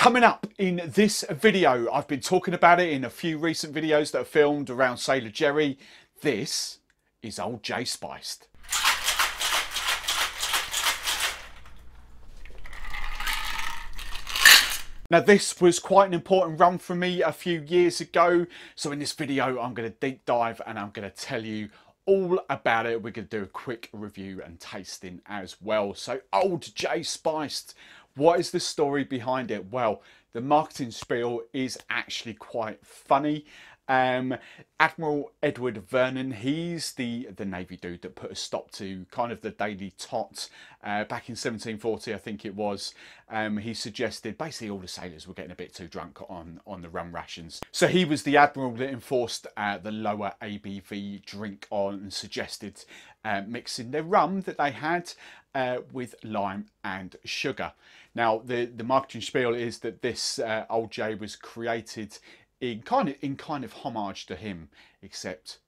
Coming up in this video, I've been talking about it in a few recent videos that are filmed around Sailor Jerry. This is Old J Spiced. Now this was quite an important run for me a few years ago. So in this video, I'm going to deep dive and I'm going to tell you all about it. We're going to do a quick review and tasting as well. So Old J Spiced, what is the story behind it? Well, the marketing spiel is actually quite funny. Um, Admiral Edward Vernon, he's the, the Navy dude that put a stop to kind of the daily tot uh, back in 1740, I think it was. Um, he suggested basically all the sailors were getting a bit too drunk on, on the rum rations. So he was the Admiral that enforced uh, the lower ABV drink on and suggested uh, mixing the rum that they had uh, with lime and sugar. Now, the, the marketing spiel is that this uh, Old J was created in kind of in kind of homage to him, except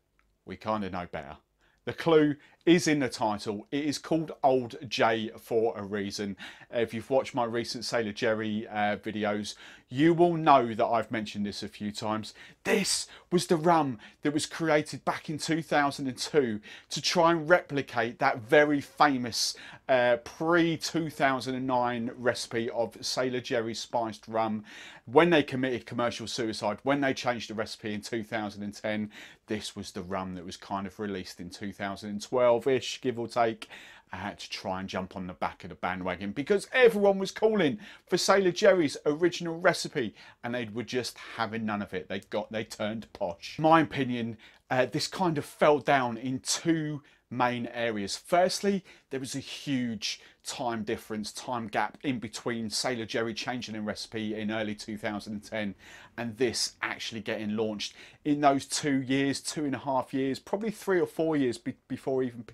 we kind of know better. The clue is in the title. It is called Old J for a reason. If you've watched my recent Sailor Jerry uh, videos, you will know that I've mentioned this a few times. This was the rum that was created back in 2002 to try and replicate that very famous uh, pre-2009 recipe of Sailor Jerry spiced rum. When they committed commercial suicide, when they changed the recipe in 2010, this was the rum that was kind of released in 2012 12-ish, give or take. I had to try and jump on the back of the bandwagon because everyone was calling for Sailor Jerry's original recipe and they were just having none of it. They got, they turned posh. my opinion, uh, this kind of fell down in two main areas. Firstly, there was a huge time difference, time gap in between Sailor Jerry changing a recipe in early 2010 and this actually getting launched in those two years, two and a half years, probably three or four years be before even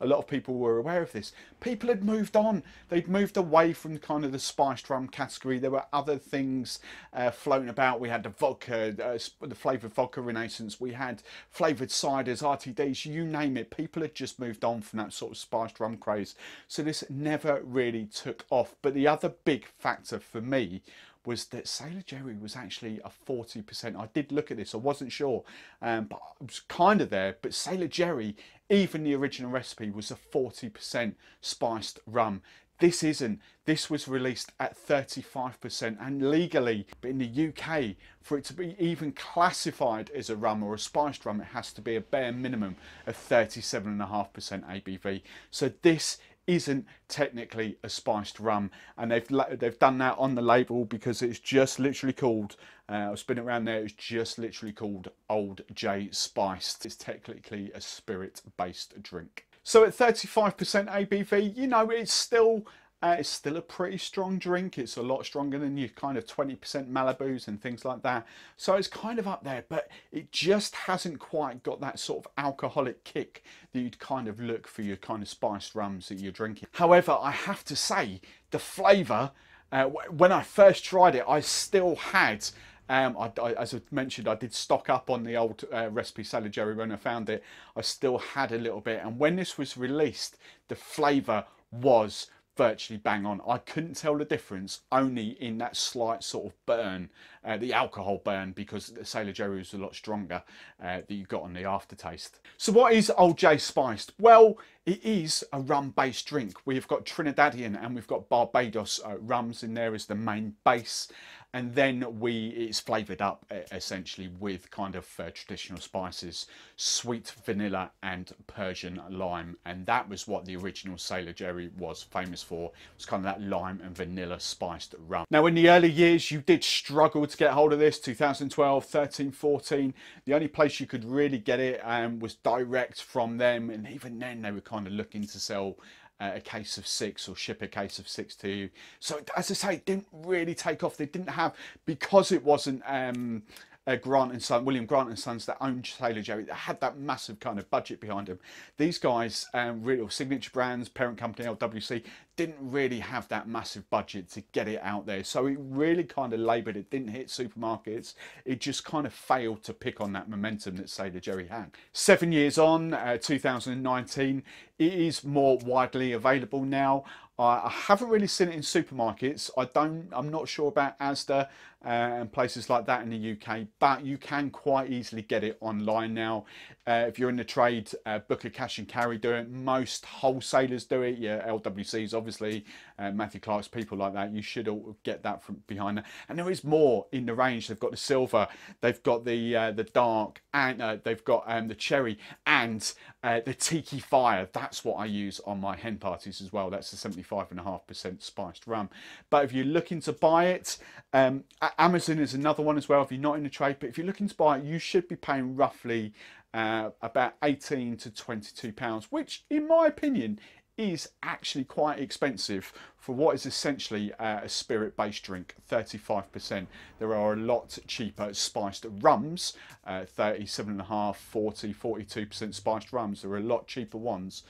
a lot of people were aware of this. People had moved on. They'd moved away from kind of the spiced rum category. There were other things uh, floating about. We had the vodka, uh, the flavoured vodka renaissance. We had flavoured ciders, RTDs, you name it. People had just moved on from that sort of spiced rum craze. So this never really took off. But the other big factor for me was that Sailor Jerry was actually a 40%. I did look at this, I wasn't sure, um, but I was kind of there. But Sailor Jerry, even the original recipe, was a 40% spiced rum. This isn't. This was released at 35% and legally, but in the UK, for it to be even classified as a rum or a spiced rum, it has to be a bare minimum of 37.5% ABV. So this isn't technically a spiced rum. And they've they've done that on the label because it's just literally called uh, I'll spin it around there it's just literally called Old J Spiced. It's technically a spirit based drink. So at 35% ABV you know it's still uh, it's still a pretty strong drink. It's a lot stronger than your kind of 20% Malibus and things like that. So it's kind of up there, but it just hasn't quite got that sort of alcoholic kick that you'd kind of look for your kind of spiced rums that you're drinking. However, I have to say the flavour, uh, when I first tried it, I still had um, I, I, as I mentioned, I did stock up on the old uh, recipe Sailor Jerry when I found it. I still had a little bit, and when this was released, the flavour was virtually bang on. I couldn't tell the difference only in that slight sort of burn, uh, the alcohol burn, because the Sailor Jerry was a lot stronger uh, that you got on the aftertaste. So what is Old J Spiced? Well, it is a rum-based drink. We've got Trinidadian and we've got Barbados uh, rums in there as the main base and then we it's flavored up essentially with kind of uh, traditional spices sweet vanilla and persian lime. And that was what the original sailor jerry was famous for. It was kind of that lime and vanilla spiced rum. Now in the early years you did struggle to get hold of this 2012 13 14 the only place you could really get it um, was direct from them. And even then they were kind of looking to sell uh, a case of six or ship a case of six to you. So as I say, it didn't really take off. They didn't have, because it wasn't um, uh, Grant and Son, William Grant and Sons that owned Sailor Jerry, that had that massive kind of budget behind them. These guys, um, really, signature brands, parent company LWC, didn't really have that massive budget to get it out there. So it really kind of laboured. It didn't hit supermarkets. It just kind of failed to pick on that momentum that Sailor Jerry had. Seven years on, uh, 2019, it is more widely available now. I haven't really seen it in supermarkets. I don't. I'm not sure about Asda uh, and places like that in the UK, but you can quite easily get it online now. Uh, if you're in the trade, uh, Booker Cash and Carry do it. Most wholesalers do it. Yeah, LWCs obviously, uh, Matthew Clark's, people like that. You should all get that from behind that. And there is more in the range. They've got the silver, they've got the uh, the dark, and uh, they've got um, the cherry and the tiki fire. That's what I use on my hen parties as well. That's the 70 75.5% spiced rum. But if you're looking to buy it, um, Amazon is another one as well if you're not in the trade. But if you're looking to buy it, you should be paying roughly uh, about 18 to 22 pounds, which in my opinion is actually quite expensive for what is essentially uh, a spirit based drink 35% there are a lot cheaper spiced rums uh, 37.5 40 42% spiced rums there are a lot cheaper ones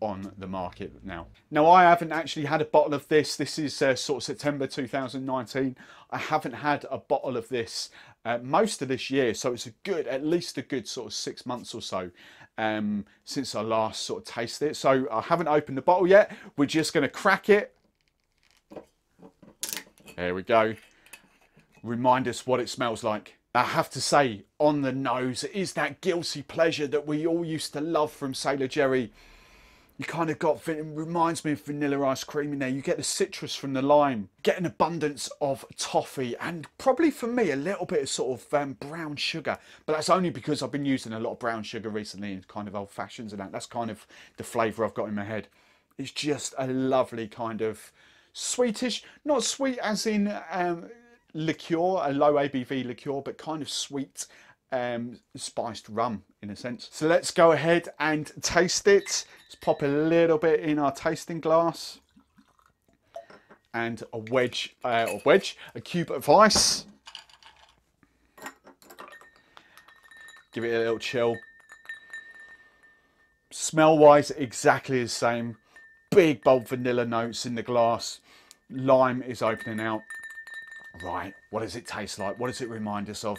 on the market now. Now I haven't actually had a bottle of this. This is uh, sort of September 2019. I haven't had a bottle of this uh, most of this year. So it's a good, at least a good sort of six months or so um, since I last sort of tasted it. So I haven't opened the bottle yet. We're just going to crack it. There we go. Remind us what it smells like. I have to say, on the nose, it is that guilty pleasure that we all used to love from Sailor Jerry you kind of got, it reminds me of vanilla ice cream in there. You get the citrus from the lime, get an abundance of toffee, and probably for me, a little bit of sort of um, brown sugar. But that's only because I've been using a lot of brown sugar recently in kind of old fashions and that. That's kind of the flavour I've got in my head. It's just a lovely kind of sweetish, not sweet as in um, liqueur, a low ABV liqueur, but kind of sweet um, spiced rum in a sense. So let's go ahead and taste it. Let's pop a little bit in our tasting glass and a wedge, uh, a wedge, a cube of ice. Give it a little chill. Smell wise, exactly the same. Big bold vanilla notes in the glass. Lime is opening out. Right, what does it taste like? What does it remind us of?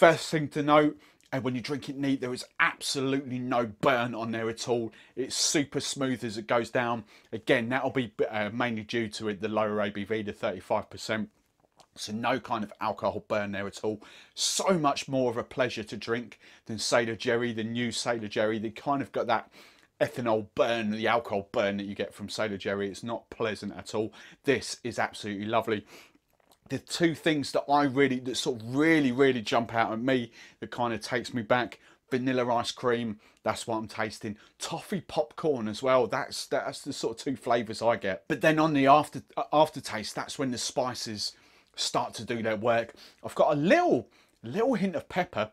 First thing to note, and when you drink it neat, there is absolutely no burn on there at all. It's super smooth as it goes down. Again, that'll be uh, mainly due to it, the lower ABV, the 35%. So no kind of alcohol burn there at all. So much more of a pleasure to drink than Sailor Jerry, the new Sailor Jerry. They kind of got that ethanol burn, the alcohol burn that you get from Sailor Jerry. It's not pleasant at all. This is absolutely lovely the two things that I really, that sort of really, really jump out at me, that kind of takes me back, vanilla ice cream, that's what I'm tasting. Toffee popcorn as well, that's that's the sort of two flavours I get. But then on the after aftertaste, that's when the spices start to do their work. I've got a little, little hint of pepper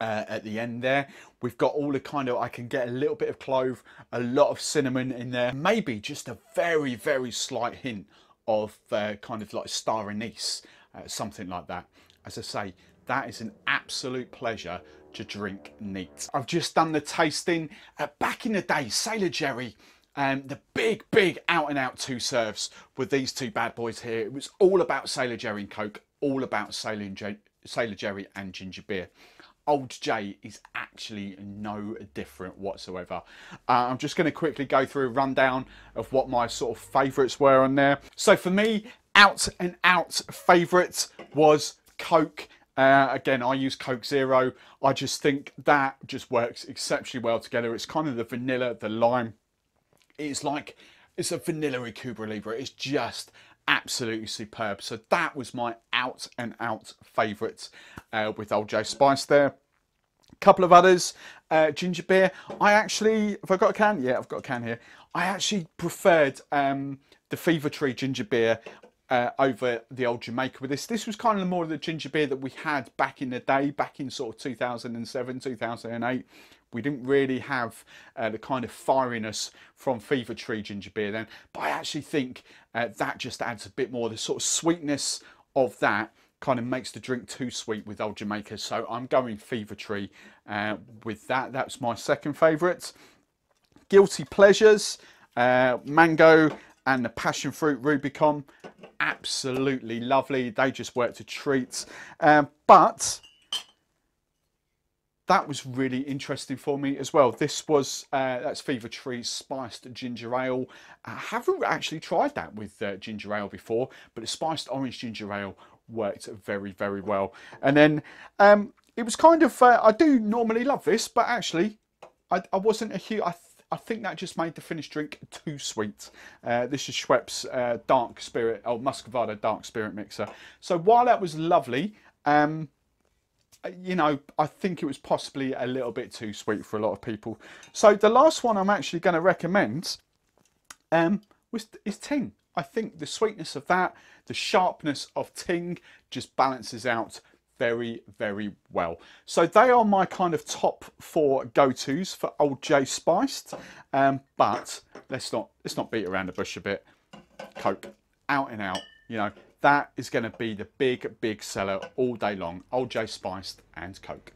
uh, at the end there. We've got all the kind of, I can get a little bit of clove, a lot of cinnamon in there, maybe just a very, very slight hint of uh, kind of like star anise, uh, something like that. As I say, that is an absolute pleasure to drink neat. I've just done the tasting. Uh, back in the day, Sailor Jerry, um, the big, big out and out two serves with these two bad boys here. It was all about Sailor Jerry and Coke, all about Sailor, Sailor Jerry and ginger beer. Old J is actually no different whatsoever. Uh, I'm just going to quickly go through a rundown of what my sort of favourites were on there. So for me, out and out favourite was Coke. Uh, again, I use Coke Zero. I just think that just works exceptionally well together. It's kind of the vanilla, the lime. It's like, it's a vanilla Cuba Libre. It's just absolutely superb. So that was my out and out favourite uh, with Old Joe Spice there. A couple of others, uh, ginger beer. I actually, have I got a can? Yeah, I've got a can here. I actually preferred um, the Fever Tree ginger beer uh, over the old Jamaica with this. This was kind of more of the ginger beer that we had back in the day, back in sort of 2007, 2008. We didn't really have uh, the kind of fieriness from Fever Tree ginger beer then, but I actually think uh, that just adds a bit more the sort of sweetness of that kind of makes the drink too sweet with Old Jamaica. So I'm going Fever Tree uh, with that. That's my second favourite. Guilty Pleasures, uh, Mango and the Passion Fruit Rubicon. Absolutely lovely. They just work to treat. Um, but that was really interesting for me as well. This was, uh, that's Fever Tree Spiced Ginger Ale. I haven't actually tried that with uh, ginger ale before, but the spiced orange ginger ale worked very, very well. And then um, it was kind of, uh, I do normally love this, but actually I, I wasn't a huge, I, I think that just made the finished drink too sweet. Uh, this is Schweppes uh, Dark Spirit, oh, Muscovado Dark Spirit Mixer. So while that was lovely, um, you know, I think it was possibly a little bit too sweet for a lot of people. So the last one I'm actually going to recommend um, was, is Ting. I think the sweetness of that, the sharpness of Ting just balances out very, very well. So they are my kind of top four go-tos for Old J Spiced. Um, but let's not let's not beat around the bush a bit. Coke, out and out. You know that is going to be the big, big seller all day long. Old J Spiced and Coke.